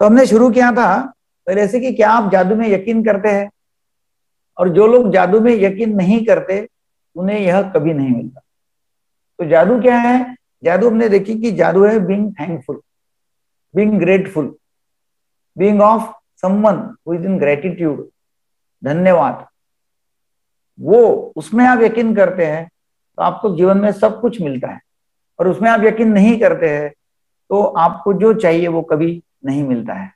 तो हमने शुरू किया था पहले से कि क्या आप जादू में यकीन करते हैं? और जो लोग जादू में यकीन नहीं करते, उन्हें यह कभी नहीं मिलता। तो जादू क्या है? जादू हमने देखी कि जादू है being thankful being grateful being of someone is in gratitude धन्यवाद। वो, उसमें आप यकीन करते हैं तो आपको जीवन में सब कुछ मिलता है। और उसमें आप यकीन नहीं करते हैं तो आपको जो चाहिए वो कभी नहीं मिलता है।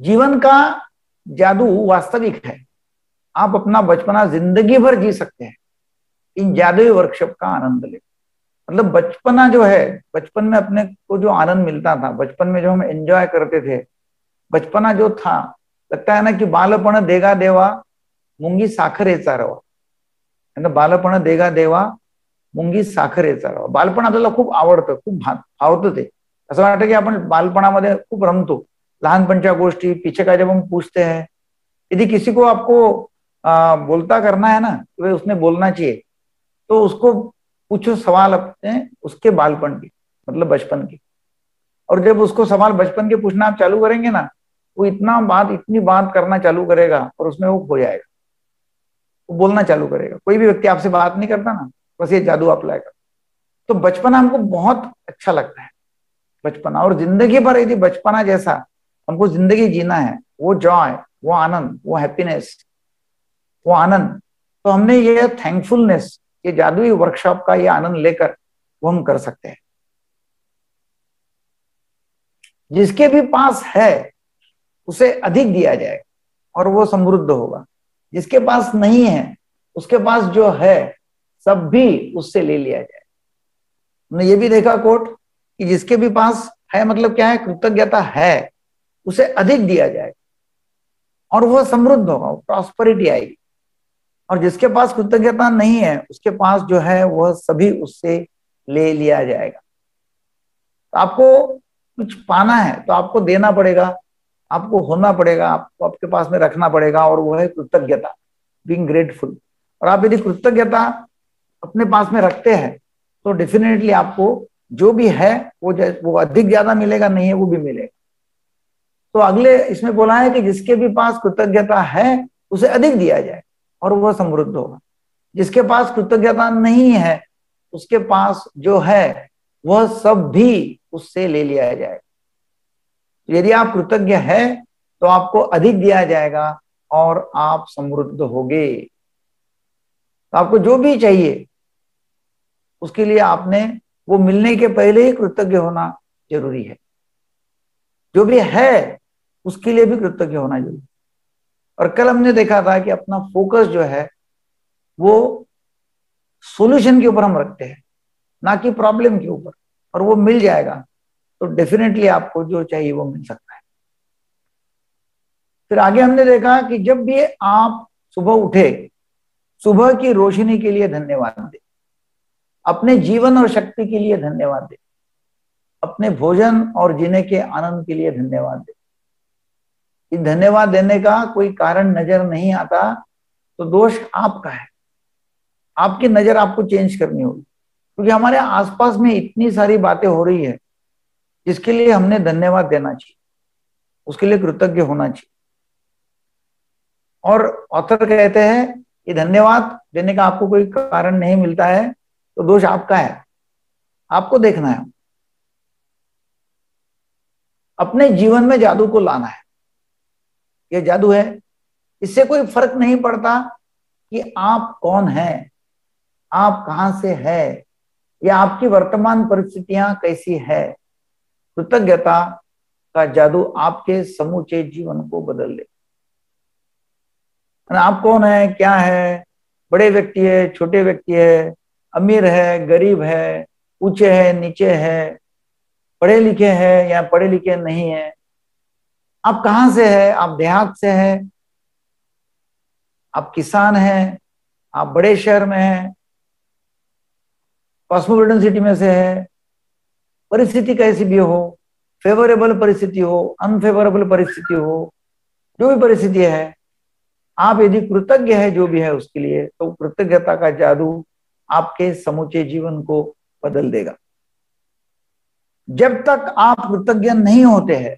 जीवन का जादू वास्तविक है। आप अपना बचपना ज़िंदगी भर जी सकते हैं। इन जादुई वर्कशॉप का आनंद ले। मतलब बचपना जो है, बचपन में अपने को जो आनंद मिलता था, बचपन में जो हम एंजॉय करते थे, बचपना जो था, लगता है ना कि बालपण देगा देवा, मुंगी साखर याचा रवा बालपण देगा देवा मुंगी साखर बालपण आपल्याला खूप आवडतं खूप आवडतं ते. असं वाटतं की आपण बालपणामध्ये खूप रमतो. लहानपणच्या गोष्टी पीछे का जब हम पूछते हैं. यदि किसी को आपको आ, बोलता करना है ना कि भाई उसने बोलना चाहिए तो उसको पूछो सवाल अपने उसके बालपन के मतलब बचपन के. और जब उसको सवाल बचपन के पूछना आप चालू करेंगे ना वो इतना बात इतनी बात करना चालू करेगा और उसमें वो खो जाएगा. वो बोलना चालू करेगा. कोई भी व्यक्ति आपसे बात नहीं करता ना बस ये जादू अप्लाई कर तो बचपना हमको बहुत अच्छा लगता है। बचपना, और ज़िंदगी भर यदि बचपना जैसा हमको ज़िंदगी जीना है, वो जॉय वो आनंद, वो हैप्पीनेस वो आनंद तो हमने ये थैंकफुलनेस ये जादुई वर्कशॉप का ये आनंद लेकर वो हम कर सकते हैं। जिसके भी पास है, उसे अधिक दिया जाएगा, और वो समृद्ध होगा। जिसके पास नहीं है, उसके पास जो है सब भी उससे ले लिया जाए। हमने ये भी देखा कोर्ट कि जिसके भी पास है मतलब क्या है, कृतज्ञता है, उसे अधिक दिया जाएगा और वह समृद्ध होगा प्रॉस्परिटी आएगी। और जिसके पास कृतज्ञता नहीं है, उसके पास जो है, वह सभी उससे ले लिया जाएगा। तो आपको कुछ पाना है तो आपको देना पड़ेगा, आपको होना पड़ेगा, आपको आपके पास में रखना पड़ेगा और वो है कृतज्ञता बींग ग्रेटफुल और आप यदि कृतज्ञता अपने पास में रखते हैं तो डेफिनेटली आपको जो भी है, वो वो अधिक ज़्यादा मिलेगा, नहीं है, वो भी मिलेगा। तो अगले इसमें बोला है कि जिसके भी पास कृतज्ञता है, उसे अधिक दिया जाए और वह समृद्ध होगा। जिसके पास कृतज्ञता नहीं है, उसके पास जो है, वह सब भी उससे ले लिया जाए यदि आप कृतज्ञ है तो आपको अधिक दिया जाएगा और आप समृद्ध होगे। तो आपको जो भी चाहिए उसके लिए आपने वो मिलने के पहले ही कृतज्ञ होना ज़रूरी है। जो भी है, उसके लिए भी कृतज्ञ होना ज़रूरी और कल हमने देखा था कि अपना फोकस जो है, वो सॉल्यूशन के ऊपर हम रखते हैं, ना कि प्रॉब्लम के ऊपर। और वो मिल जाएगा तो डेफिनेटली आपको जो चाहिए वो मिल सकता है। फिर आगे हमने देखा कि जब भी आप सुबह उठे, सुबह की रोशनी के लिए धन्यवाद दे। अपने जीवन और शक्ति के लिए धन्यवाद दे। अपने भोजन और जीने के आनंद के लिए धन्यवाद दे। धन्यवाद देने का कोई कारण नज़र नहीं आता तो दोष आपका है। आपकी नज़र आपको चेंज करनी होगी। क्योंकि हमारे आसपास में इतनी सारी बातें हो रही है, जिसके लिए हमने धन्यवाद देना चाहिए। उसके लिए कृतज्ञ होना चाहिए। और ऑथर कहते हैं कि धन्यवाद देने का आपको कोई कारण नहीं मिलता है। तो दोष आपका है। आपको देखना है। अपने जीवन में जादू को लाना है। यह जादू है। इससे कोई फ़र्क नहीं पड़ता कि आप कौन हैं, आप कहाँ से है, या आपकी वर्तमान परिस्थितियाँ कैसी है। कृतज्ञता का जादू आपके समूचे जीवन को बदल दे। आप कौन है, क्या है, बड़े व्यक्ति है, छोटे व्यक्ति है अमीर है, गरीब है, ऊँचे है, नीचे है पढ़े लिखे है या पढ़े लिखे नहीं है? आप कहाँ से है? आप देहात से है? आप किसान हैं? आप बड़े शहर में हैं? कॉस्मोपोलिटन सिटी में से है? परिस्थिति कैसी भी हो, फेवरेबल परिस्थिति हो, अनफेवरेबल परिस्थिति हो, जो भी परिस्थिति है, आप यदि कृतज्ञ है, जो भी है उसके लिए तो कृतज्ञता का जादू आपके समूचे जीवन को बदल देगा। जब तक आप कृतज्ञ नहीं होते हैं,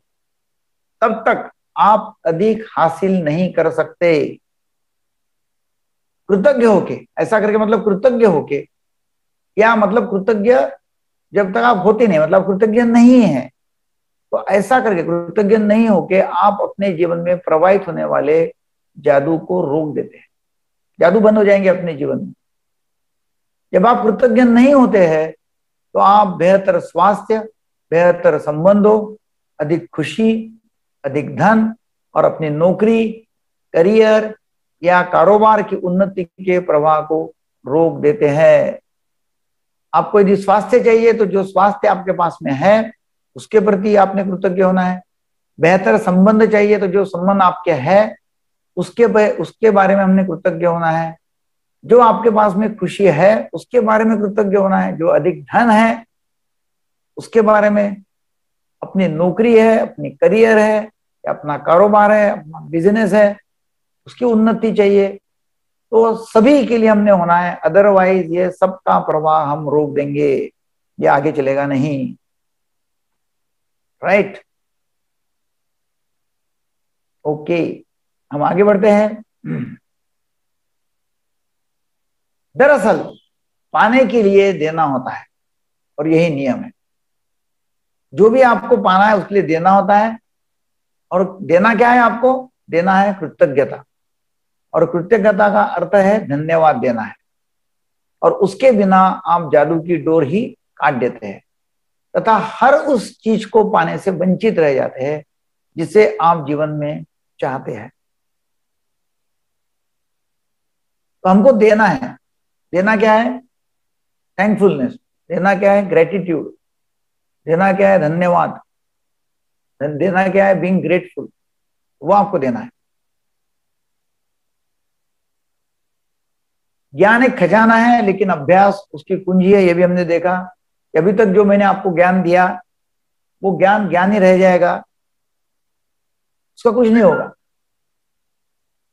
तब तक आप अधिक हासिल नहीं कर सकते। कृतज्ञ होके, ऐसा करके मतलब कृतज्ञ होके। क्या मतलब कृतज्ञ? जब तक आप होते नहीं मतलब कृतज्ञ नहीं है। तो ऐसा करके कृतज्ञ नहीं होके आप अपने जीवन में प्रवाहित होने वाले जादू को रोक देते हैं। जादू बंद हो जाएँगे अपने जीवन में। जब आप कृतज्ञ नहीं होते हैं तो आप बेहतर स्वास्थ्य, बेहतर संबंधों, अधिक खुशी, अधिक धन और अपनी नौकरी, करियर या कारोबार की उन्नति के प्रवाह को रोक देते हैं। आपको यदि स्वास्थ्य चाहिए तो जो स्वास्थ्य आपके पास में है, उसके प्रति आपने कृतज्ञ होना है। बेहतर संबंध चाहिए तो जो संबंध आपके है, उसके उसके बारे में हमने कृतज्ञ होना है। जो आपके पास में खुशी है, उसके बारे में कृतज्ञ होना है। जो अधिक धन है, उसके बारे में अपनी नौकरी है, अपनी करियर है, या अपना कारोबार है, अपना बिज़नेस है, उसकी उन्नति चाहिए। तो सभी के लिए हमने होना है। अदरवाइज़ ये सबका प्रवाह हम रोक देंगे। ये आगे चलेगा नहीं। Right right? Okay okay. हम आगे बढ़ते हैं। दरअसल पाने के लिए देना होता है, और यही नियम है। जो भी आपको पाना है, उसके लिए देना होता है, और देना क्या है आपको? देना है कृतज्ञता। और कृतज्ञता का अर्थ है धन्यवाद देना है। और उसके बिना आप जादू की डोर ही काट देते हैं, तथा हर उस चीज़ को पाने से वंचित रह जाते हैं, जिसे आप जीवन में चाहते हैं। तो हमको देना है। देना क्या है? थैंकफुलनेस देना क्या है? ग्रेटिट्यूड देना क्या है? धन्यवाद. देना क्या है? बींग ग्रेटफुल वो आपको देना है। ज्ञान एक खजाना है, लेकिन अभ्यास, उसकी कुंजी है, ये भी हमने देखा। अभी तक जो मैंने आपको ज्ञान दिया, वो ज्ञान ज्ञान ही रह जाएगा। उसका कुछ नहीं होगा।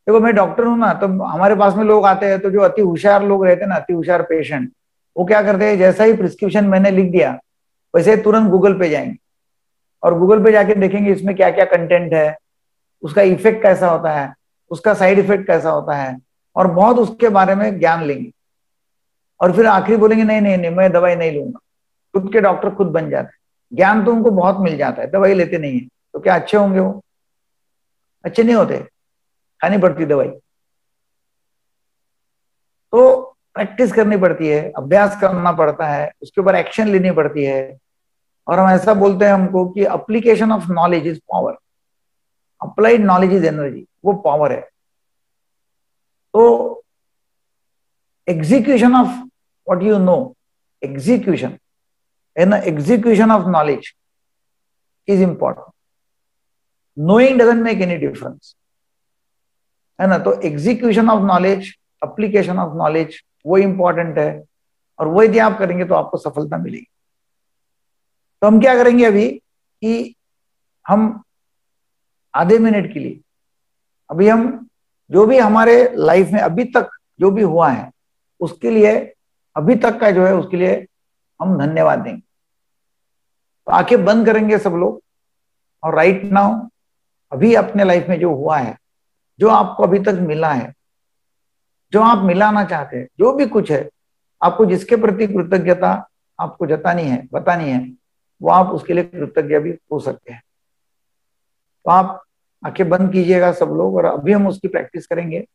देखो मैं डॉक्टर हूँ ना तो हमारे पास में लोग आते हैं तो जो अति होशियार लोग रहते हैं ना, अति होशियार पेशेंट वो क्या करते हैं, जैसा ही प्रिस्क्रिप्शन मैंने लिख दिया, वैसे तुरंत गूगल पे जाएँगे। और गूगल पे जाके देखेंगे इसमें क्या क्या कंटेंट है, उसका इफ़ेक्ट कैसा होता है, उसका साइड इफ़ेक्ट कैसा होता है, और बहुत उसके बारे में ज्ञान लेंगे। और फिर आखिरी बोलेंगे, नहीं नहीं नहीं, मैं दवाई नहीं लूँगा। खुद के डॉक्टर खुद बन जाते हैं। ज्ञान तो उनको बहुत मिल जाता है, दवाई लेते नहीं है। तो क्या अच्छे होंगे वो? अच्छे नहीं होते। खानी पड़ती दवाई। तो प्रैक्टिस करनी पड़ती है, अभ्यास करना पड़ता है, उसके ऊपर एक्शन लेनी पड़ती है। और हम ऐसा बोलते हैं हमको कि application of knowledge is power applied knowledge is energy वो पावर है। तो execution of what you know execution an execution of knowledge is important knowing doesn't make any difference है ना? तो execution of knowledge application of knowledge वो important है और वो यदि आप करेंगे तो आपको सफलता मिलेगी। तो हम क्या करेंगे अभी कि हम आधे मिनट के लिए, अभी हम जो भी हमारे लाइफ में अभी तक जो भी हुआ है, उसके लिए, अभी तक का जो है, उसके लिए हम धन्यवाद देंगे। तो आँखें बंद करेंगे सब लोग और राइट नाउ अभी अपने लाइफ में जो हुआ है जो आपको अभी तक मिला है, जो आप मिलाना चाहते हैं, जो भी कुछ है, आपको जिसके प्रति कृतज्ञता आपको जतानी है, बतानी है, वो आप उसके लिए कृतज्ञ भी हो सकते हैं। तो आप आँखें बंद कीजिएगा सब लोग और अभी हम उसकी प्रैक्टिस करेंगे।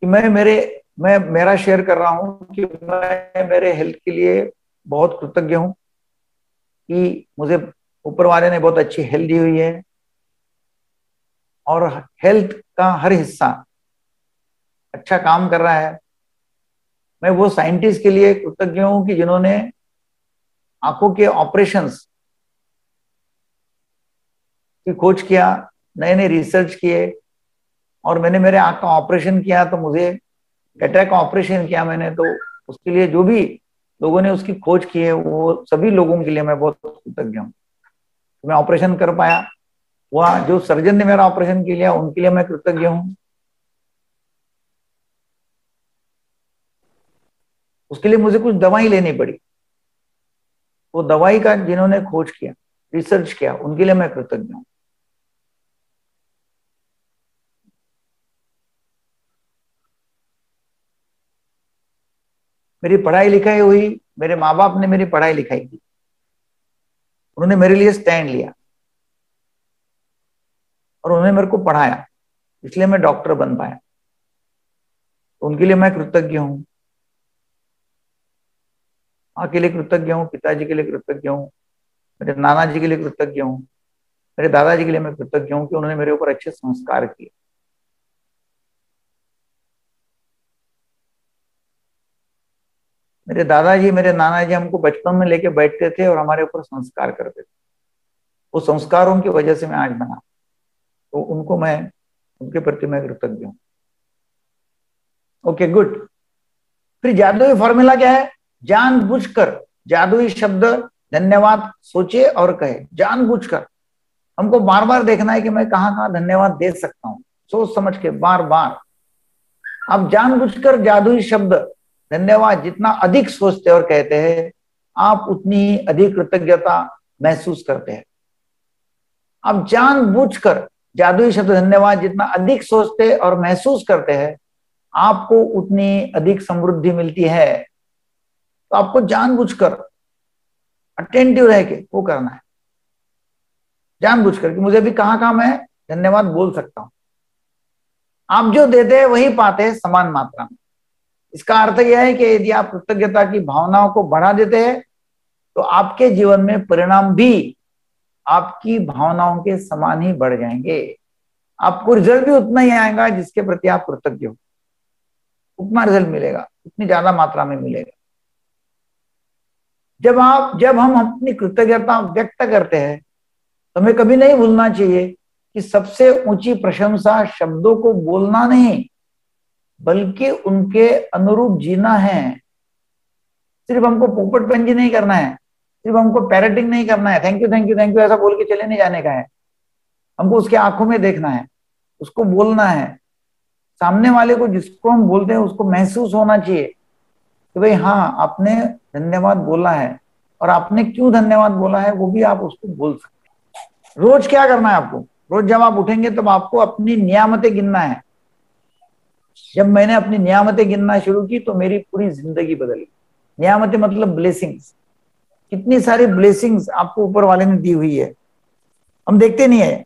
कि मैं मेरे, मैं, मेरा शेयर कर रहा हूँ कि मैं मेरे हेल्थ के लिए बहुत कृतज्ञ हूँ, कि मुझे ऊपर वाले ने बहुत अच्छी हेल्थ दी हुई है। और हेल्थ का हर हिस्सा अच्छा काम कर रहा है। मैं वो साइंटिस्ट के लिए कृतज्ञ हूँ कि जिन्होंने आँखों के ऑपरेशंस की खोज किया नए नए रिसर्च किए और मैंने मेरे आँख का ऑपरेशन किया तो मुझे कैटरेक्ट ऑपरेशन किया मैंने तो उसके लिए जो भी लोगों ने उसकी खोज की है, वो सभी लोगों के लिए मैं बहुत कृतज्ञ हूँ। मैं ऑपरेशन कर पाया। वह जो सर्जन ने मेरा ऑपरेशन किया उनके लिए मैं कृतज्ञ हूँ। उसके लिए मुझे कुछ दवाई लेनी पड़ी। वो दवाई का जिन्होंने खोज किया, रिसर्च किया, उनके लिए मैं कृतज्ञ हूँ। मेरी पढ़ाई लिखाई हुई, मेरे माँ बाप ने मेरी पढ़ाई लिखाई की उन्होंने मेरे लिए स्टैंड लिया। और उन्होंने मेरे को पढ़ाया। इसलिए मैं डॉक्टर बन पाया। तो उनके लिए मैं कृतज्ञ हूँ। माँ के लिए कृतज्ञ हूँ, पिताजी के लिए कृतज्ञ हूँ, मेरे नाना जी के लिए कृतज्ञ हूँ, मेरे दादाजी के लिए मैं कृतज्ञ हूँ कि उन्होंने मेरे ऊपर अच्छे संस्कार किए। मेरे दादाजी, मेरे नाना जी हमको बचपन में लेके बैठते थे और हमारे ऊपर संस्कार करते थे। वो संस्कारों की वजह से मैं आज बना। तो उनको मैं, उनके प्रति मैं कृतज्ञ हूँ। ओके गुड फिर जादुई फॉर्मूला क्या है? जानबूझकर। जादुई शब्द, धन्यवाद सोचे और कहे। जानबूझकर। हमको बार बार देखना है कि मैं कहाँ कहाँ धन्यवाद दे सकता हूँ। सोच समझ के बार बार आप जानबूझकर जादुई शब्द धन्यवाद। जितना अधिक सोचते और कहते हैं, आप उतनी ही अधिक कृतज्ञता महसूस करते हैं। आप जानबूझकर, जादुई शब्द धन्यवाद, जितना अधिक सोचते और महसूस करते हैं, आपको उतनी अधिक समृद्धि मिलती है। तो आपको जानबूझकर अटेंटिव रह के वो करना है। जानबूझकर कि मुझे भी कहाँ कहाँ मैं धन्यवाद बोल सकता हूँ। आप जो देते हैं, वही पाते हैं समान मात्रा में। इसका अर्थ यह है कि यदि आप कृतज्ञता की भावनाओं को बढ़ा देते हैं तो आपके जीवन में परिणाम भी आपकी भावनाओं के समान ही बढ़ जाएँगे। आपको रिज़ल्ट भी उतना ही आएगा जिसके प्रति आप कृतज्ञ हो। उतना रिज़ल्ट मिलेगा, उतनी ज़्यादा मात्रा में मिलेगा। जब आप, जब हम अपनी कृतज्ञता व्यक्त करते हैं तो हमें कभी नहीं भूलना चाहिए कि सबसे ऊँची प्रशंसा शब्दों को बोलना नहीं बल्कि उनके अनुरूप जीना है। सिर्फ़ हमको पोपट पंजी नहीं करना है। सिर्फ़ हमको पैरटिंग नहीं करना है। Thank you thank you thank you ऐसा बोल के चले नहीं जाने का है। हमको उसके आँखों में देखना है। उसको बोलना है। सामने वाले को जिसको हम बोलते हैं, उसको महसूस होना चाहिए कि भाई हाँ आपने धन्यवाद बोला है। और आपने क्यों धन्यवाद बोला है, वो भी आप उसको बोल सकते हैं। रोज क्या करना है आपको? रोज जब आप उठेंगे, तब आपको अपनी नियामतें गिनना है। जब मैंने अपनी नियामतें गिनना शुरू की तो मेरी पूरी ज़िंदगी बदली नियामतें मतलब ब्लेसिंग्स कितनी सारी ब्लेसिंग्स आपको ऊपर वाले ने दी हुई है। हम देखते नहीं है।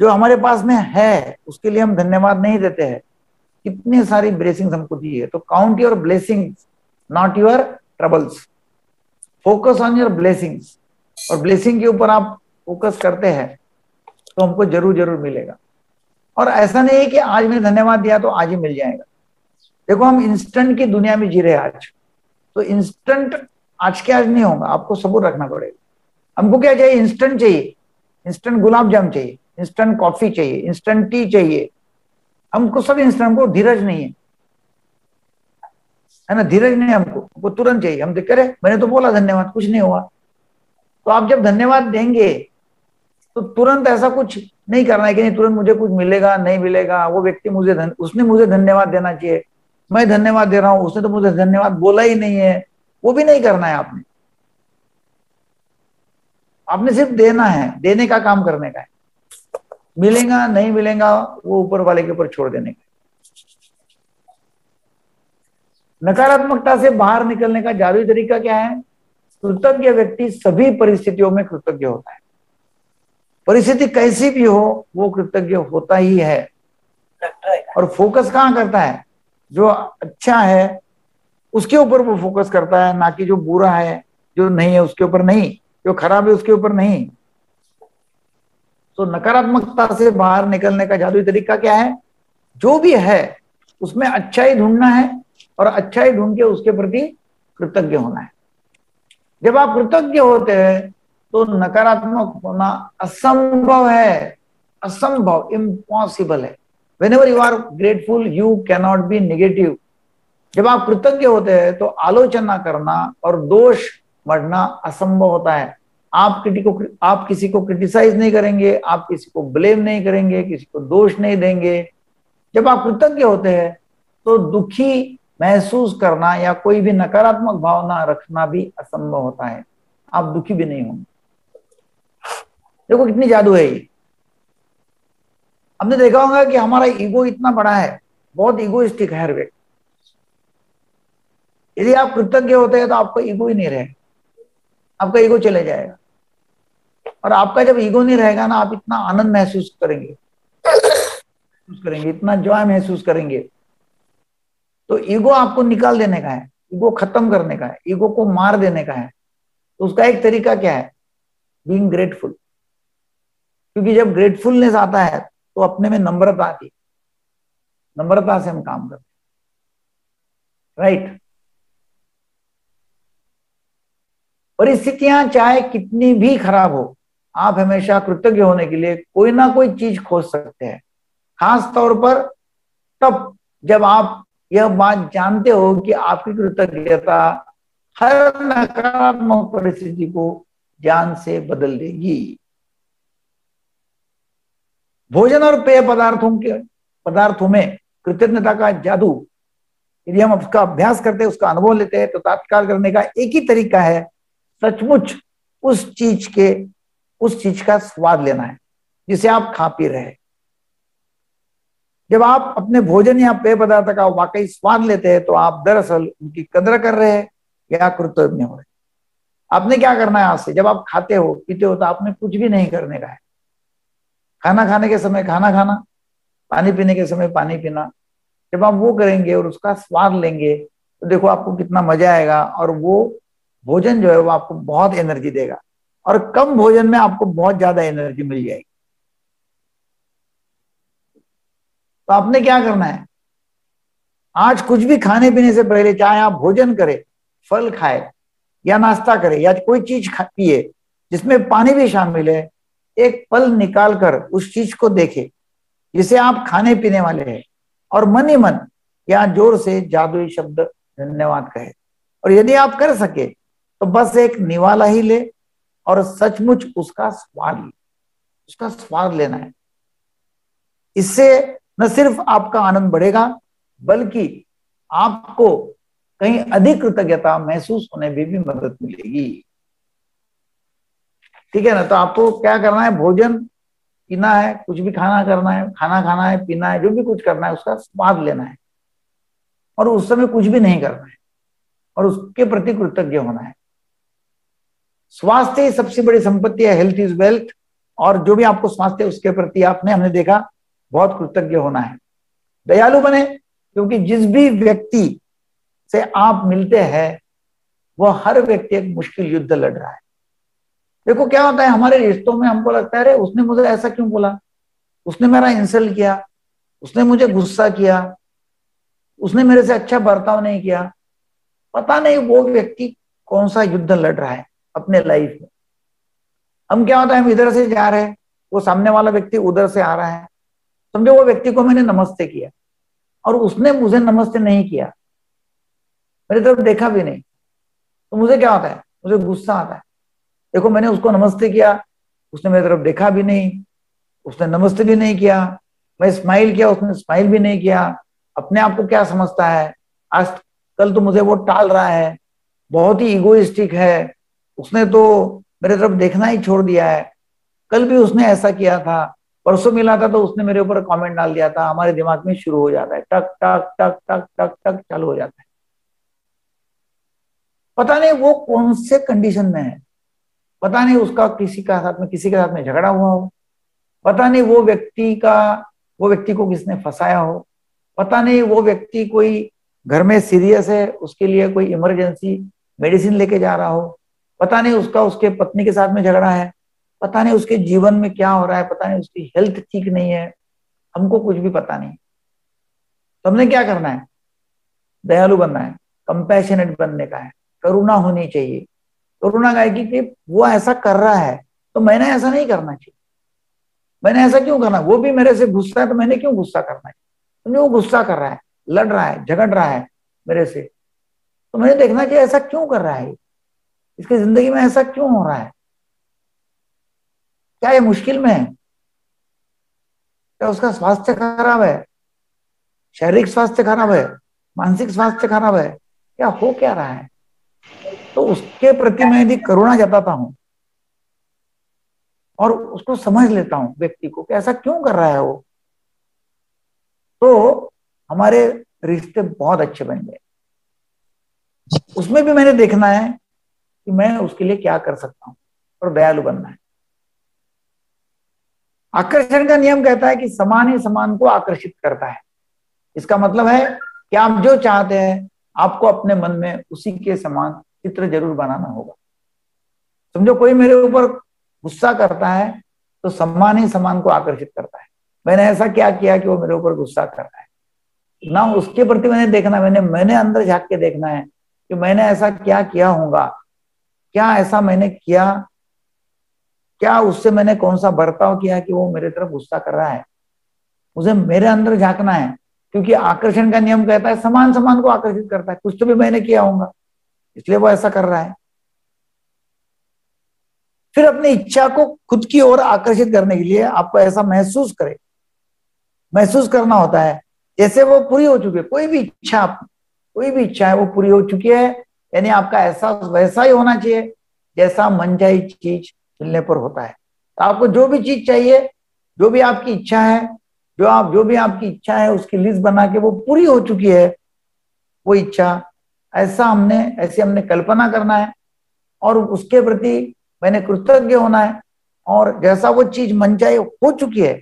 जो हमारे पास में है, उसके लिए हम धन्यवाद नहीं देते हैं। कितनी सारी ब्लेसिंग्स हमको दी है। तो count your blessings not your troubles focus on your blessings और ब्लेसिंग के ऊपर आप फोकस करते हैं तो हमको ज़रूर ज़रूर मिलेगा। और ऐसा नहीं है कि आज मैंने धन्यवाद दिया तो आज ही मिल जाएगा। देखो, हम इंस्टेंट की दुनिया में जी रहे आज। तो इंस्टेंट आज के आज नहीं होगा, आपको सबूत रखना पड़ेगा। हमको क्या चाहिए? इंस्टेंट चाहिए। इंस्टेंट गुलाब जाम चाहिए। इंस्टेंट कॉफ़ी चाहिए। इंस्टेंट टी चाहिए। हमको सब इंस्टेंट हमको धीरज नहीं है। है ना? धीरज नहीं हमको। वो तुरंत चाहिए। हम देख रहे मैंने तो बोला धन्यवाद, कुछ नहीं हुआ। तो आप जब धन्यवाद देंगे तो तुरंत ऐसा कुछ नहीं करना है कि नहीं तुरंत मुझे कुछ मिलेगा नहीं मिलेगा। वो व्यक्ति मुझे धन, उसने मुझे धन्यवाद देना चाहिए। मैं धन्यवाद दे रहा हूँ उसने तो मुझे धन्यवाद बोला ही नहीं है। वो भी नहीं करना है आपने। आपने सिर्फ़ देना है देने का काम करने का है। मिलेगा नहीं मिलेगा वो ऊपर वाले के ऊपर छोड़ देने का नकारात्मकता से बाहर निकलने का जादुई तरीका क्या है? कृतज्ञ व्यक्ति सभी परिस्थितियों में कृतज्ञ होता है। परिस्थिति कैसी भी हो वो कृतज्ञ होता ही है। और फोकस कहाँ करता है? जो अच्छा है उसके ऊपर वो फोकस करता है ना कि जो बुरा है जो नहीं है उसके ऊपर नहीं जो खराब है उसके ऊपर नहीं। तो नकारात्मकता से बाहर निकलने का जादुई तरीका क्या है? जो भी है उसमें अच्छाई ढूंढना है और अच्छाई ढूंढ के उसके प्रति कृतज्ञ होना है। जब आप कृतज्ञ होते हैं तो नकारात्मक होना असंभव है। असंभव इम्पॉसिबल है। Whenever you are grateful you cannot be negative जब आप कृतज्ञ होते हैं तो आलोचना करना और दोष बढ़ना असंभव होता है। आप किसी को आप किसी को क्रिटिसाइज नहीं करेंगे, आप किसी को ब्लेम नहीं करेंगे, किसी को दोष नहीं देंगे। जब आप कृतज्ञ होते हैं तो दुखी महसूस करना या कोई भी नकारात्मक भावना रखना भी असंभव होता है। आप दुखी भी नहीं होंगे। देखो कितनी जादू है ये। हमने देखा होगा कि हमारा ईगो इतना बड़ा है, बहुत ईगोइस्टिक है हर व्यक्ति। यदि आप कृतज्ञ होते हैं तो आपका ईगो ही नहीं रहेगा। आपका ईगो चले जाएगा। और आपका जब ईगो नहीं रहेगा ना, आप इतना आनंद महसूस करेंगे। महसूस करेंगे, इतना जॉय महसूस करेंगे। तो ईगो आपको निकाल देने का है, ईगो खत्म करने का है, ईगो को मार देने का है। तो उसका एक तरीका क्या है? बींग ग्रेटफुल क्योंकि जब ग्रेटफुलनेस आता है तो अपने में नम्रता आती नम्रता से हम काम करते राइट परिस्थितियाँ चाहे कितनी भी खराब हो, आप हमेशा कृतज्ञ होने के लिए कोई ना कोई चीज़ खोज सकते हैं। खास तौर पर तब जब आप यह बात जानते हो कि आपकी कृतज्ञता हर नकारात्मक परिस्थिति को ज्ञान से बदल देगी। भोजन और पेय पदार्थों के, पदार्थों में कृतज्ञता का जादू। यदि हम उसका अभ्यास करते हैं, उसका अनुभव लेते हैं तो तात्काल करने का एक ही तरीका है, सचमुच उस चीज़ के, उस चीज़ का स्वाद लेना है, जिसे आप खा पी रहे जब आप अपने भोजन या पेय पदार्थ का वाकई स्वाद लेते हैं तो आप दरअसल उनकी कदर कर रहे हैं या कृतज्ञ हो रहे आपने क्या करना है आज से? जब आप खाते हो, पीते हो तो आपने कुछ भी नहीं करने का है। खाना खाने के समय खाना खाना, पानी पीने के समय पानी पीना। जब आप वो करेंगे और उसका स्वाद लेंगे तो देखो आपको कितना मज़ा आएगा और वो भोजन जो है वो आपको बहुत एनर्जी देगा। और कम भोजन में आपको बहुत ज़्यादा एनर्जी मिल जाएगी। तो आपने क्या करना है? आज कुछ भी खाने पीने से पहले चाहे आप भोजन करें, फल खाए, या नाश्ता करे, या कोई चीज़ पिए, जिसमें पानी भी शामिल है एक पल निकाल कर उस चीज़ को देखे जिसे आप खाने पीने वाले हैं। और मन ही मन या ज़ोर से जादुई शब्द धन्यवाद कहे। और यदि आप कर सके तो बस एक निवाला ही ले और सचमुच उसका स्वाद ले। उसका स्वाद लेना है। इससे न सिर्फ़ आपका आनंद बढ़ेगा बल्कि आपको कहीं अधिक कृतज्ञता महसूस होने में भी, भी मदद मिलेगी। ठीक है ना? तो आपको क्या करना है? भोजन पीना है, कुछ भी खाना करना है, खाना खाना है, पीना है, जो भी कुछ करना है, उसका स्वाद लेना है। और उस समय कुछ भी नहीं करना है। और उसके प्रति कृतज्ञ होना है। स्वास्थ्य सबसे बड़ी संपत्ति है। हेल्थ इज़ वेल्थ और जो भी आपको स्वास्थ्य उसके प्रति आपने, हमने देखा, बहुत कृतज्ञ होना है। दयालु बने, क्योंकि जिस भी व्यक्ति से आप मिलते हैं, वह हर व्यक्ति एक मुश्किल युद्ध लड़ रहा है। देखो, क्या होता है, हमारे रिश्तों में हमको लगता है, अरे, उसने मुझे ऐसा क्यों बोला? उसने मेरा इंसल्ट किया, उसने मुझे गुस्सा किया, उसने मेरे से अच्छा बर्ताव नहीं किया। पता नहीं वो व्यक्ति कौन सा युद्ध लड़ रहा है अपने लाइफ में। हम क्या होता है, हम इधर से जा रहे हैं, वो सामने वाला व्यक्ति उधर से आ रहा है। समझो, वो व्यक्ति को मैंने नमस्ते किया और उसने मुझे नमस्ते नहीं किया। मेरी तरफ़ देखा भी नहीं। तो मुझे क्या होता है? मुझे गुस्सा आता है। देखो, मैंने उसको नमस्ते किया, उसने मेरी तरफ़ देखा भी नहीं, उसने नमस्ते भी नहीं किया, मैं स्माइल किया, उसने स्माइल भी नहीं किया। अपने आप को क्या समझता है? आज कल तो मुझे वो टाल रहा है, बहुत ही इगोइस्टिक है। उसने तो मेरे तरफ़ देखना ही छोड़ दिया है। कल भी उसने ऐसा किया था, परसों मिला था तो उसने मेरे ऊपर कमेंट डाल दिया था, हमारे दिमाग में शुरू हो जाता है, टक टक टक टक टक टक, चालू हो जाता है। पता नहीं वो कौन से कंडीशन में है। पता नहीं उसका किसी का साथ में, किसी के साथ में झगड़ा हुआ हो। पता नहीं वो व्यक्ति का, वो व्यक्ति को किसने फंसाया हो। पता नहीं वो व्यक्ति कोई घर में सीरियस है, उसके लिए कोई इमरजेंसी मेडिसिन लेके जा रहा हो। पता नहीं उसका, उसके पत्नी के साथ में झगड़ा है। पता नहीं उसके जीवन में क्या हो रहा है, पता नहीं उसकी हेल्थ ठीक नहीं है। हमको कुछ भी पता नहीं। तो हमने क्या करना है? दयालु बनना है कंपैशनेट बनने का है। करुणा होनी चाहिए। करुणा का है कि वो ऐसा कर रहा है तो मैंने ऐसा नहीं करना चाहिए। मैंने ऐसा क्यों करना? वो भी मेरे से गुस्सा है तो मैंने क्यों गुस्सा करना चाहिए? तो वो गुस्सा कर रहा है, लड़ रहा है, झगड़ रहा है मेरे से। तो मैंने देखना चाहिए ऐसा क्यों कर रहा है इसकी ज़िंदगी में ऐसा क्यों हो रहा है? क्या ये मुश्किल में है? क्या उसका स्वास्थ्य खराब है? शारीरिक स्वास्थ्य खराब है? मानसिक स्वास्थ्य खराब है? क्या हो क्या रहा है? तो उसके प्रति मैं यदि करुणा जताता हूँ और उसको समझ लेता हूँ व्यक्ति को कि ऐसा क्यों कर रहा है वो तो हमारे रिश्ते बहुत अच्छे बन गए उसमें भी मैंने देखना है कि मैं उसके लिए क्या कर सकता हूँ और दयालु बनना है। आकर्षण का नियम कहता है कि समान ही समान को आकर्षित करता है। इसका मतलब है कि आप जो चाहते हैं, आपको अपने मन में उसी के समान चित्र ज़रूर बनाना होगा। समझो कोई मेरे ऊपर गुस्सा करता है तो सम्मान ही सम्मान को आकर्षित करता है। मैंने ऐसा क्या किया कि वो मेरे ऊपर गुस्सा कर रहा है? ना उसके प्रति मैंने देखना, मैंने मैंने अंदर झाँक के देखना है कि मैंने ऐसा क्या किया होगा? क्या ऐसा मैंने किया? क्या उससे मैंने कौन सा बर्ताव किया कि वो मेरे तरफ़ गुस्सा कर रहा है? मुझे मेरे अंदर झांकना है, क्योंकि आकर्षण का नियम कहता है समान समान को आकर्षित करता है। कुछ तो भी मैंने किया होगा। इसलिए वो ऐसा कर रहा है। फिर अपनी इच्छा को खुद की ओर आकर्षित करने के लिए आपको ऐसा महसूस करे। महसूस करना होता है। जैसे वो पूरी हो चुकी है, कोई भी इच्छा कोई भी इच्छा है, वो पूरी हो चुकी है, यानी आपका एहसास वैसा ही होना चाहिए जैसा मन चाही चीज़ मिलने पर होता है। तो आपको जो भी चीज़ चाहिए, जो भी आपकी इच्छा है, जो आप, जो भी आपकी इच्छा है, उसकी लिस्ट बना के वो पूरी हो चुकी है, वो इच्छा ऐसा हमने, ऐसी हमने कल्पना करना है। और उसके प्रति मैंने कृतज्ञ होना है। और जैसा वो चीज़ मन चाहे हो चुकी है,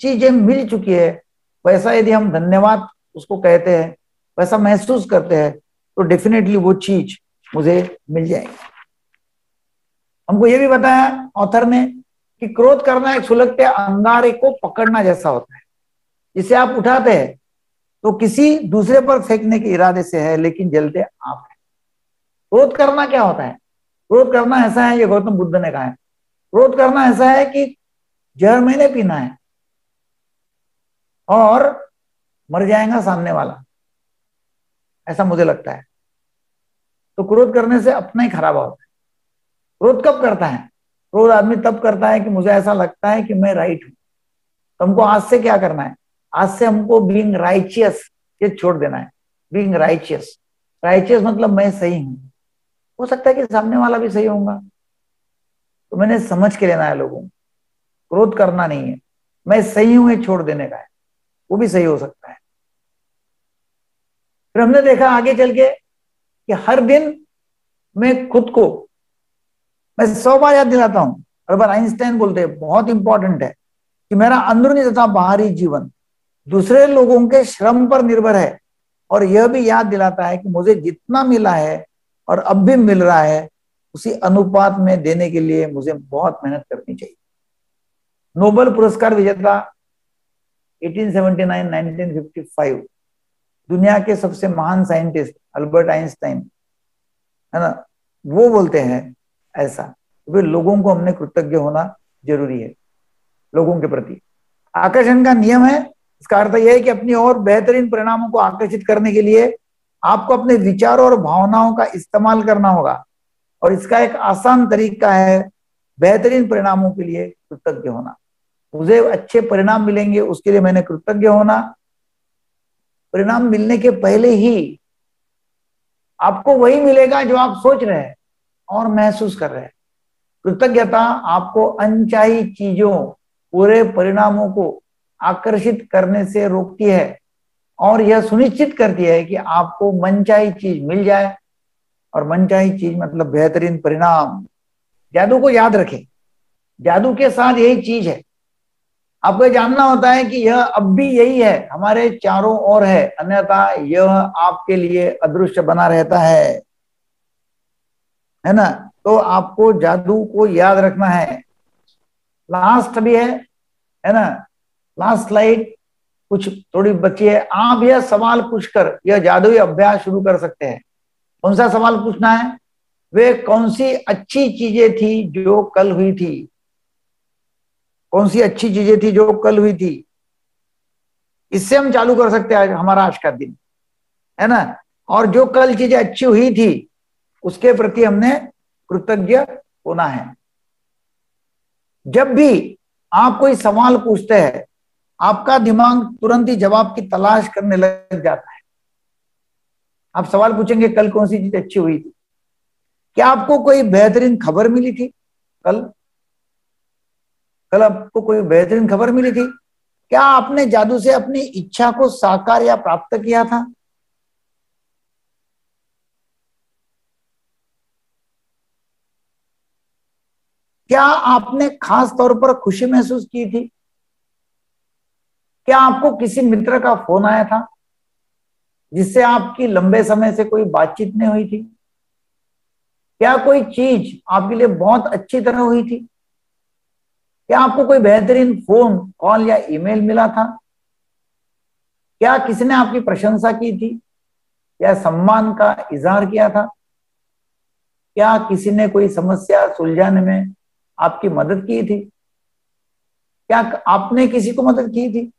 चीज़ें मिल चुकी है, वैसा यदि हम धन्यवाद उसको कहते हैं, वैसा महसूस करते हैं तो डेफिनेटली वो चीज़ मुझे मिल जाएगी। हमको ये भी बताया ऑथर ने कि क्रोध करना एक सुलगते अंगारे को पकड़ना जैसा होता है। जिसे आप उठाते हैं तो किसी दूसरे पर फेंकने के इरादे से है, लेकिन जलते आप है। क्रोध करना क्या होता है? क्रोध करना ऐसा है, ये गौतम बुद्ध ने कहा है। क्रोध करना ऐसा है कि जहर मैंने पीना है और मर जाएगा सामने वाला। ऐसा मुझे लगता है। तो क्रोध करने से अपना ही खराब होता है। क्रोध कब करता है? क्रोध आदमी तब करता है कि मुझे ऐसा लगता है कि मैं राइट हूँ। तो हमको आज से क्या करना है? आज से हमको बींग राइचियस ये छोड़ देना है। बींग राइचियस राइचियस मतलब मैं सही हूँ। हो सकता है कि सामने वाला भी सही होगा। तो मैंने समझ के लेना है लोगों को। क्रोध करना नहीं है। मैं सही हूँ ये छोड़ देने का है। वो भी सही हो सकता है। फिर हमने देखा आगे चल के कि हर दिन मैं खुद को, मैं सौ बार याद दिलाता हूँ। अल्बर्ट आइंस्टाइन बोलते हैं, बहुत इंपॉर्टेंट है कि मेरा अंदरूनी तथा बाहरी जीवन दूसरे लोगों के श्रम पर निर्भर है। और यह भी याद दिलाता है कि मुझे जितना मिला है और अब भी मिल रहा है, उसी अनुपात में देने के लिए मुझे बहुत मेहनत करनी चाहिए। नोबल पुरस्कार विजेता 1879 1955 दुनिया के सबसे महान साइंटिस्ट अल्बर्ट आइंस्टाइन, है ना? वो बोलते हैं ऐसा तो लोगों को हमने कृतज्ञ होना ज़रूरी है, लोगों के प्रति। आकर्षण का नियम है इसका अर्थ यह है कि अपनी और बेहतरीन परिणामों को आकर्षित करने के लिए आपको अपने विचारों और भावनाओं का इस्तेमाल करना होगा। और इसका एक आसान तरीका है बेहतरीन परिणामों के लिए कृतज्ञ होना। मुझे अच्छे परिणाम मिलेंगे, उसके लिए मैंने कृतज्ञ होना। परिणाम मिलने के पहले ही आपको वही मिलेगा जो आप सोच रहे हैं और महसूस कर रहे हैं। कृतज्ञता आपको अनचाही चीज़ों पूरे परिणामों को आकर्षित करने से रोकती है और यह सुनिश्चित करती है कि आपको मनचाही चीज़ मिल जाए। और मनचाही चीज़ मतलब बेहतरीन परिणाम। जादू को याद रखें। जादू के साथ यही चीज़ है। आपको जानना होता है कि यह अब भी यही है। हमारे चारों ओर है। अन्यथा यह आपके लिए अदृश्य बना रहता है। है ना? तो आपको जादू को याद रखना है। लास्ट भी है। है ना? लास्ट स्लाइड कुछ थोड़ी बची है। आप यह सवाल पूछकर, यह जादुई अभ्यास शुरू कर सकते हैं। कौन सा सवाल पूछना है? वे कौन सी अच्छी चीज़ें थी जो कल हुई थी? कौन सी अच्छी चीज़ें थी जो कल हुई थी? इससे हम चालू कर सकते हैं हमारा आज का दिन। है ना? और जो कल चीज़ें अच्छी हुई थी, उसके प्रति हमने कृतज्ञ होना है। जब भी आप कोई सवाल पूछते हैं आपका दिमाग तुरंत ही जवाब की तलाश करने लग जाता है। आप सवाल पूछेंगे, कल कौन सी चीज़ अच्छी हुई थी? क्या आपको कोई बेहतरीन खबर मिली थी? कल? कल आपको कोई बेहतरीन खबर मिली थी? क्या आपने जादू से अपनी इच्छा को साकार या प्राप्त किया था? क्या आपने खास तौर पर खुशी महसूस की थी? क्या आपको किसी मित्र का फ़ोन आया था? जिससे आपकी लंबे समय से कोई बातचीत नहीं हुई थी? क्या कोई चीज़ आपके लिए बहुत अच्छी तरह हुई थी? क्या आपको कोई बेहतरीन फ़ोन, कॉल या ईमेल मिला था? क्या किसी ने आपकी प्रशंसा की थी? या सम्मान का इजहार किया था? क्या किसी ने कोई समस्या सुलझाने में आपकी मदद की थी? क्या आपने किसी को मदद की थी?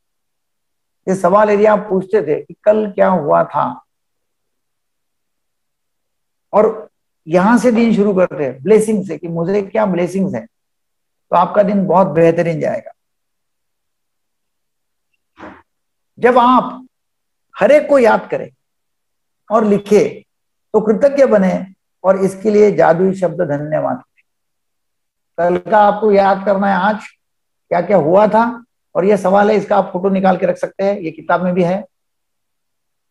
ये सवाल यदि आप पूछते थे कि कल क्या हुआ था? और यहाँ से दिन शुरू करते हैं ब्लेसिंग से, कि मुझे क्या ब्लेसिंग्स है तो आपका दिन बहुत बेहतरीन जाएगा। जब आप हर एक को याद करें और लिखे तो कृतज्ञ बने और इसके लिए जादुई शब्द धन्यवाद कल का आपको याद करना है आज क्या क्या हुआ था? और ये सवाल है, इसका आप फ़ोटो निकाल के रख सकते हैं, ये किताब में भी है।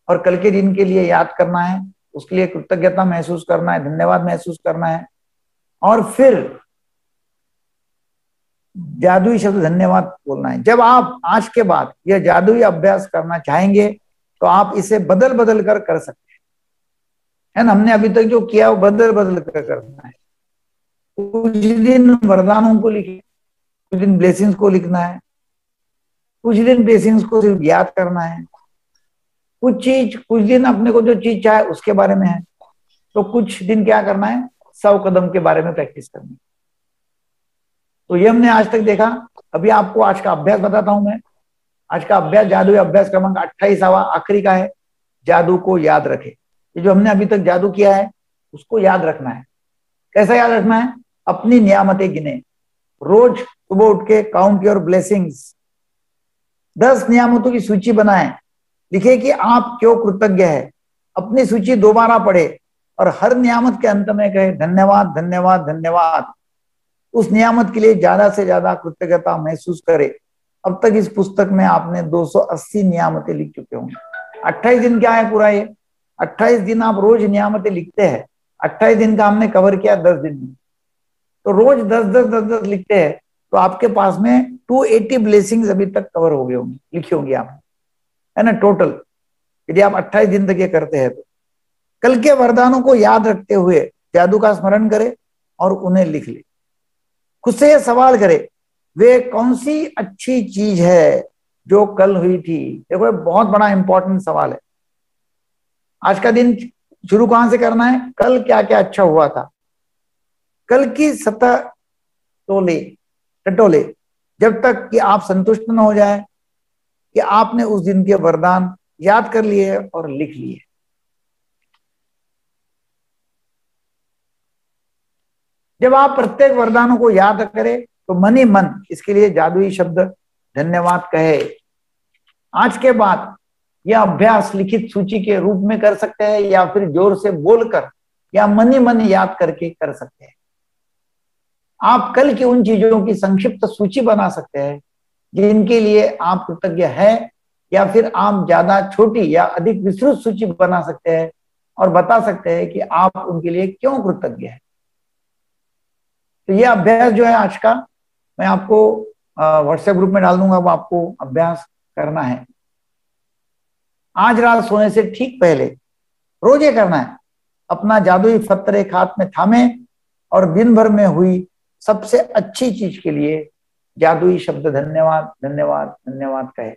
और कल के दिन के लिए याद करना है, उसके लिए कृतज्ञता महसूस करना है, धन्यवाद महसूस करना है। और फिर जादुई शब्द धन्यवाद बोलना है। जब आप आज के बाद यह जादुई अभ्यास करना चाहेंगे तो आप इसे बदल बदल कर कर सकते हैं। है ना? हमने अभी तक जो किया, वो बदल बदल कर करना है। कुछ दिन वरदानों को लिखे, कुछ दिन ब्लेसिंग्स को लिखना है। कुछ दिन ब्लेसिंग्स को सिर्फ़ याद करना है। कुछ चीज़, कुछ दिन अपने को जो चीज़ चाहे उसके बारे में है। तो कुछ दिन क्या करना है? सौ कदम के बारे में प्रैक्टिस करनी तो ये हमने आज तक देखा। अभी आपको आज का अभ्यास बताता हूँ मैं। आज का अभ्यास, जादू अभ्यास क्रमांक अट्ठाईसवा आखिरी का है। जादू को याद रखे। ये जो हमने अभी तक जादू किया है, उसको याद रखना है। कैसा याद रखना है? अपनी नियामतें गिने। रोज सुबह उठ के काउंट योर ब्लेसिंग्स दस नियामतों की सूची बनाएँ। लिखे कि आप क्यों कृतज्ञ है? अपनी सूची दोबारा पढ़े और हर नियामत के अंत में कहे, धन्यवाद धन्यवाद धन्यवाद। उस नियामत के लिए ज़्यादा से ज़्यादा कृतज्ञता महसूस करे। अब तक इस पुस्तक में आपने 280 नियामतें लिख चुके होंगे। 28 दिन क्या है पूरा ये 28 दिन आप रोज नियामतें लिखते हैं। 28 दिन का हमने कवर किया 10 दिन में। तो रोज 10 10 10 10 लिखते हैं। तो आपके पास में 280 ब्लेसिंग्स अभी तक कवर हो गए होंगे, लिखी होंगी आप। है ना टोटल यदि आप 28 दिन तक ये करते हैं तो। कल के वरदानों को याद रखते हुए जादू का स्मरण करे और उन्हें लिख ले। खुद से यह सवाल करे, वे कौन सी अच्छी चीज़ है जो कल हुई थी? देखो बहुत बड़ा इंपॉर्टेंट सवाल है। आज का दिन शुरू कहाँ से करना है? कल क्या क्या अच्छा हुआ था? कल की सतह तोले टटोले जब तक कि आप संतुष्ट न हो जाए, कि आपने उस दिन के वरदान याद कर लिए और लिख लिए। जब आप प्रत्येक वरदानों को याद करें तो मन ही मन इसके लिए जादुई शब्द धन्यवाद कहे। आज के बाद यह अभ्यास लिखित सूची के रूप में कर सकते हैं या फिर ज़ोर से बोलकर या मन ही मन याद करके कर सकते हैं। आप कल की उन चीज़ों की संक्षिप्त सूची बना सकते हैं, जिनके लिए आप कृतज्ञ है, या फिर आप ज़्यादा छोटी या अधिक विस्तृत सूची बना सकते हैं और बता सकते हैं कि आप उनके लिए क्यों कृतज्ञ है। तो ये अभ्यास जो है आज का, मैं आपको व्हाट्सएप ग्रुप में डाल दूँगा वो आपको अभ्यास करना है। आज रात सोने से ठीक पहले रोज करना है। अपना जादुई फतरे हाथ में थामे और दिन भर में हुई सबसे अच्छी चीज़ के लिए जादुई शब्द धन्यवाद धन्यवाद धन्यवाद कहे।